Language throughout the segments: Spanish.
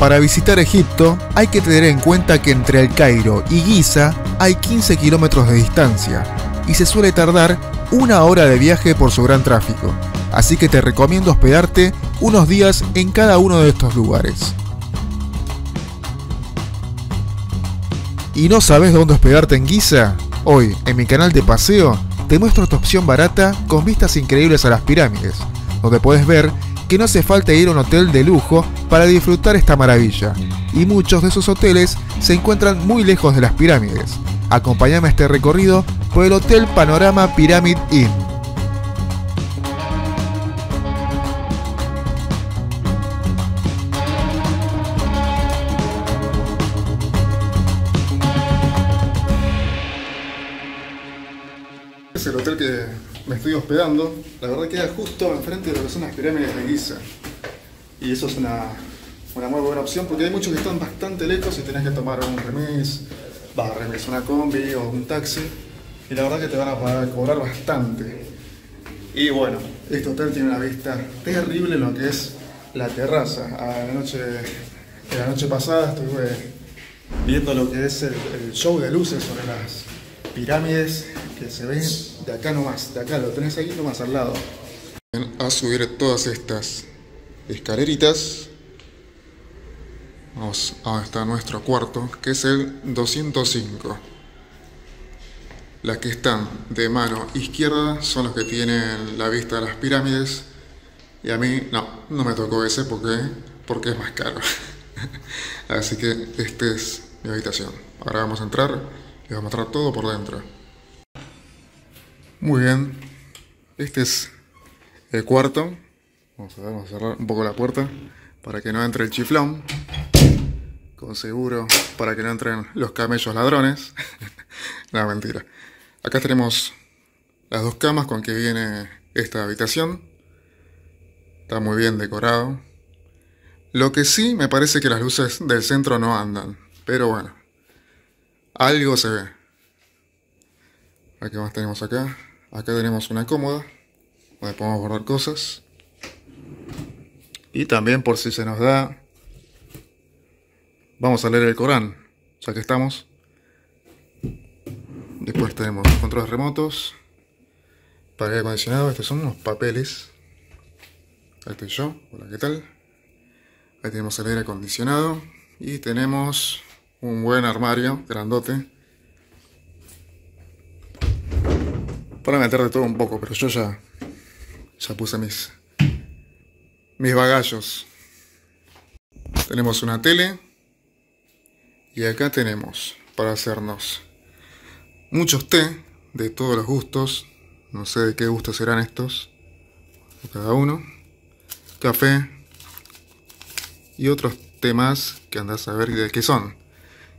Para visitar Egipto hay que tener en cuenta que entre El Cairo y Giza hay 15 kilómetros de distancia y se suele tardar una hora de viaje por su gran tráfico, así que te recomiendo hospedarte unos días en cada uno de estos lugares. ¿Y no sabes dónde hospedarte en Giza? Hoy, en mi canal de paseo, te muestro esta opción barata con vistas increíbles a las pirámides, donde puedes ver que no hace falta ir a un hotel de lujo para disfrutar esta maravilla, y muchos de esos hoteles se encuentran muy lejos de las pirámides. Acompáñame este recorrido por el Hotel Panorama Pyramid Inn. Es el hotel que me estoy hospedando. La verdad queda justo enfrente de lo que son las pirámides de Giza. Y eso es una, una muy buena opción porque hay muchos que están bastante lejos y tenés que tomar un remis, va, remis, una combi o un taxi. Y la verdad que te van a cobrar bastante. Y bueno, este hotel tiene una vista terrible en lo que es la terraza. A la noche, en la noche pasada estuve viendo lo que es el show de luces sobre las pirámides se ven de acá nomás, de acá, lo tenés ahí nomás al lado. A subir todas estas escaleritas. Vamos a está nuestro cuarto, que es el 205. Las que están de mano izquierda son los que tienen la vista de las pirámides. Y a mí no, no me tocó ese porque, porque es más caro. Así que esta es mi habitación. Ahora vamos a entrar y vamos a mostrar todo por dentro. Muy bien. Este es el cuarto. Vamos a, vamos a cerrar un poco la puerta para que no entre el chiflón. Con seguro para que no entren los camellos ladrones. no, mentira. Acá tenemos las dos camas con que viene esta habitación. Está muy bien decorado. Lo que sí me parece que las luces del centro no andan. Pero bueno. Algo se ve. ¿Qué más tenemos acá? Acá tenemos una cómoda. Donde podemos guardar cosas. Y también por si se nos da. Vamos a leer el Corán. Ya que estamos. Después tenemos controles remotos. Para aire acondicionado. Estos son unos papeles. Ahí estoy yo. Hola, ¿qué tal? Ahí tenemos el aire acondicionado. Y tenemos un buen armario, grandote. Para meter de todo un poco, pero yo ya, ya puse mis, mis bagallos. Tenemos una tele. Y acá tenemos para hacernos muchos té de todos los gustos. No sé de qué gustos serán estos. Cada uno. Café. Y otros temas que andás a ver de qué son.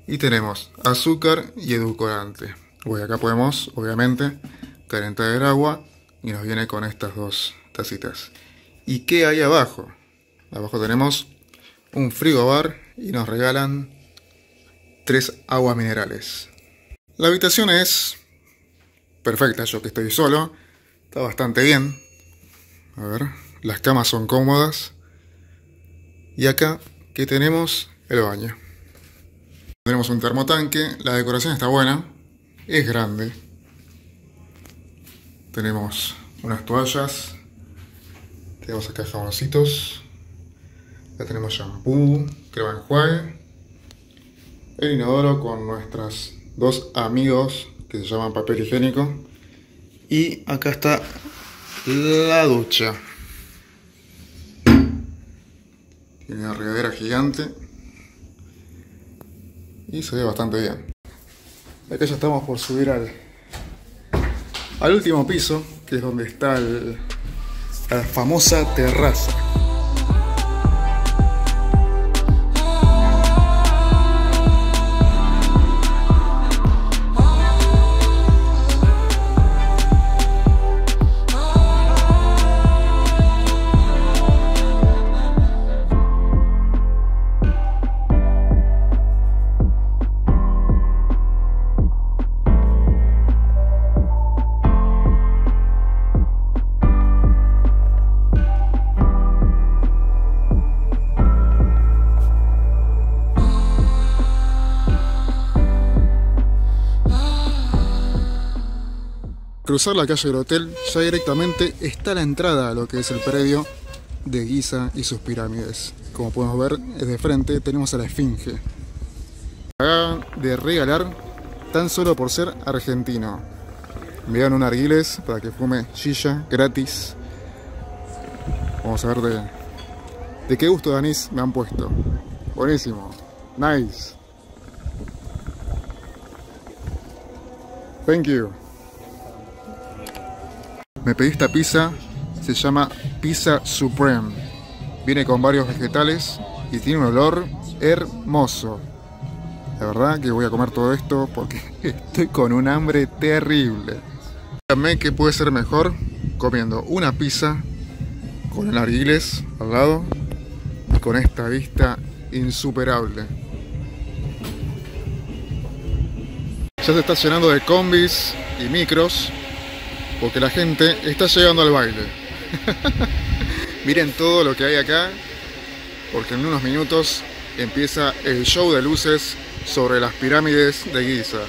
Y tenemos azúcar y edulcorante. Bueno, acá podemos, obviamente, calentar el agua y nos viene con estas dos tacitas. ¿Y qué hay abajo? Abajo tenemos un frigobar y nos regalan tres aguas minerales. La habitación es perfecta, yo que estoy solo, está bastante bien. A ver, las camas son cómodas. Y acá, que tenemos? El baño. Tenemos un termotanque, la decoración está buena, es grande. Tenemos unas toallas, tenemos acá jaboncitos, ya tenemos shampoo, crema enjuague, el inodoro con nuestros dos amigos que se llaman papel higiénico y acá está la ducha. Tiene una regadera gigante y se ve bastante bien. Acá ya estamos por subir al, al último piso, que es donde está la famosa terraza. Cruzar la calle del hotel, ya directamente está la entrada a lo que es el predio de Giza y sus pirámides. Como podemos ver, de frente tenemos a la Esfinge. De regalar tan solo por ser argentino. Me dan un arguiles para que fume shisha gratis. Vamos a ver de, de qué gusto de anís me han puesto. Buenísimo. Nice. Thank you. Me pedí esta pizza, se llama Pizza Supreme. Viene con varios vegetales y tiene un olor hermoso. La verdad que voy a comer todo esto porque estoy con un hambre terrible. Díganme que puede ser mejor comiendo una pizza con el arguiles al lado y con esta vista insuperable. Ya se está llenando de combis y micros porque la gente está llegando al baile. Miren todo lo que hay acá, porque en unos minutos empieza el show de luces sobre las pirámides de Giza.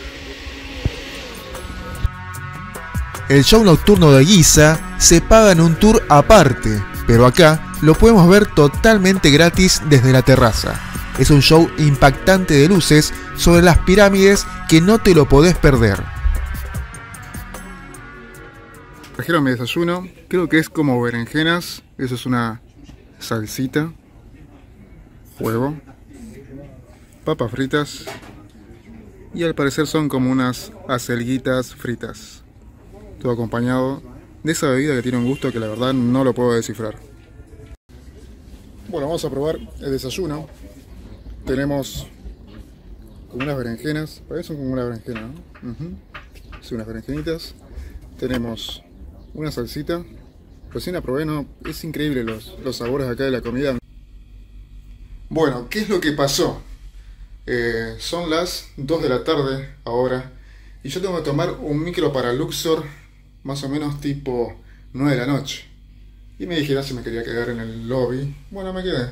El show nocturno de Giza se paga en un tour aparte, pero acá lo podemos ver totalmente gratis desde la terraza. Es un show impactante de luces sobre las pirámides que no te lo podés perder. Trajeron mi desayuno, creo que es como berenjenas, eso es una salsita, huevo, papas fritas y al parecer son como unas acelguitas fritas. Todo acompañado de esa bebida que tiene un gusto que la verdad no lo puedo descifrar. Bueno, vamos a probar el desayuno. Tenemos como unas berenjenas, parecen como una berenjena, ¿no? Sí, unas berenjenitas. Tenemos una salsita. Recién la probé, ¿no? Es increíble los, los sabores acá de la comida. Bueno, ¿qué es lo que pasó? Eh, son las 2 de la tarde ahora y yo tengo que tomar un micro para Luxor más o menos tipo 9 de la noche. Y me dijeron si me quería quedar en el lobby. Bueno, me quedé.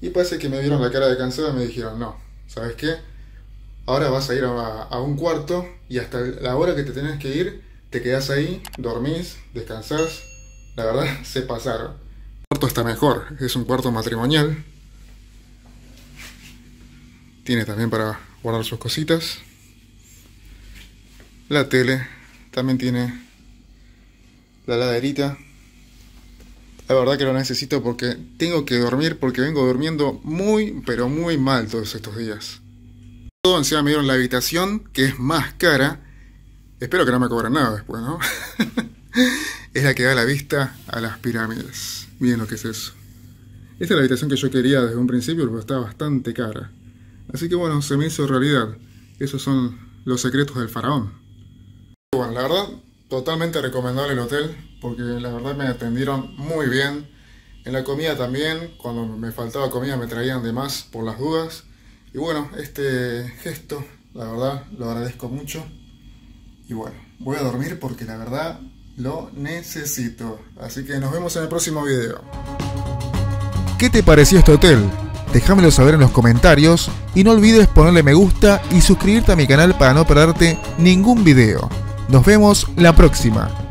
Y parece que me vieron la cara de cansada y me dijeron, no, ¿sabes qué? Ahora vas a ir a, a un cuarto y hasta la hora que te tenés que ir te quedas ahí, dormís, descansás. La verdad, se pasaron. El cuarto está mejor, es un cuarto matrimonial. Tiene también para guardar sus cositas. La tele, también tiene la laderita. La verdad que lo necesito porque tengo que dormir porque vengo durmiendo muy, pero muy mal todos estos días. Todo encima me dieron la habitación, que es más cara, Espero que no me cobren nada después, ¿no? es la que da la vista a las pirámides. Miren lo que es eso. Esta es la habitación que yo quería desde un principio, pero está bastante cara. Así que bueno, se me hizo realidad. Esos son los secretos del faraón. Bueno, la verdad, totalmente recomendable el hotel, porque la verdad me atendieron muy bien. En la comida también, cuando me faltaba comida me traían de más por las dudas. Y bueno, este gesto, la verdad, lo agradezco mucho. Y bueno, voy a dormir porque la verdad lo necesito. Así que nos vemos en el próximo video. ¿Qué te pareció este hotel? Déjamelo saber en los comentarios y no olvides ponerle me gusta y suscribirte a mi canal para no perderte ningún video. Nos vemos la próxima.